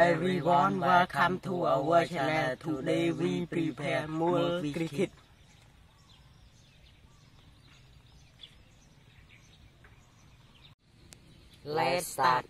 Everyone, welcome to our channel. Today we prepare more cricket. Let's start.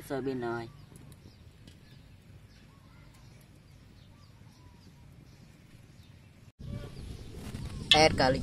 sơ bên rồi add garlic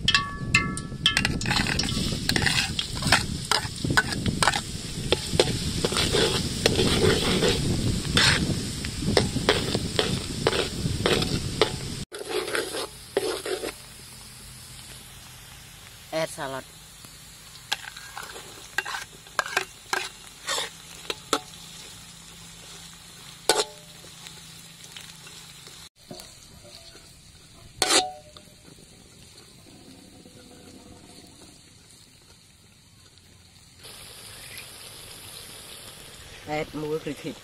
Ed muối thịt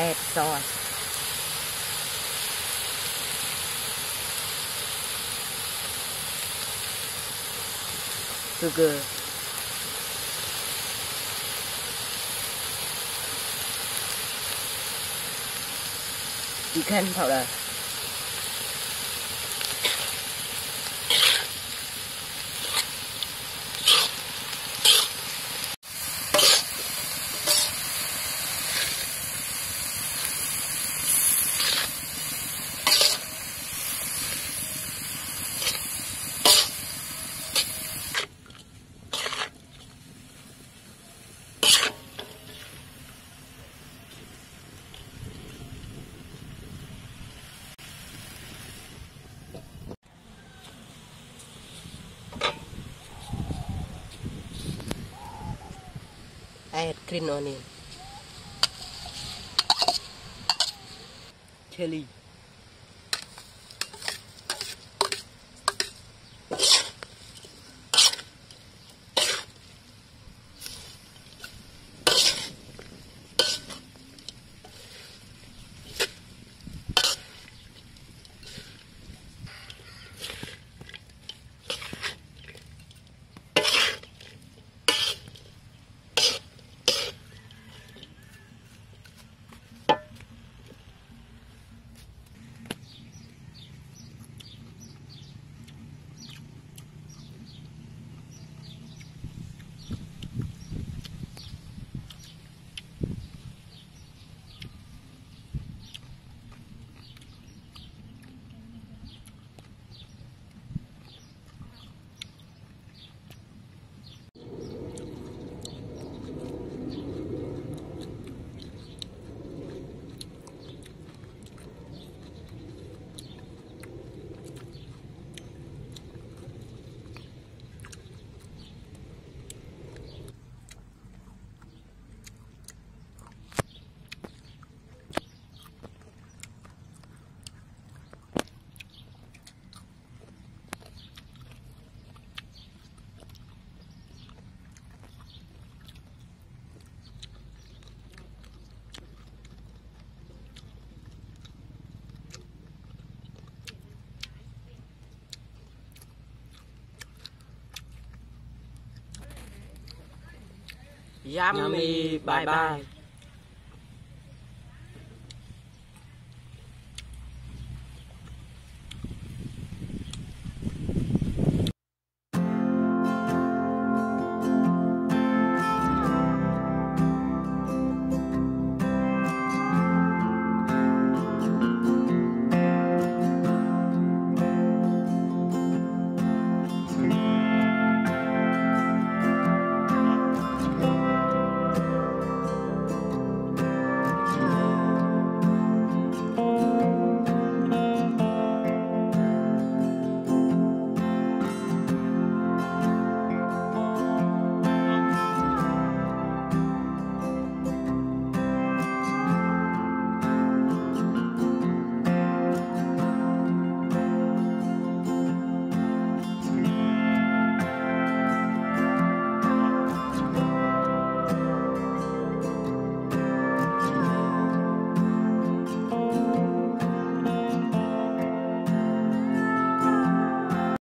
Add sauce. Sugar. Chicken powder. Add green onion. Chili. Yummy. Bye bye.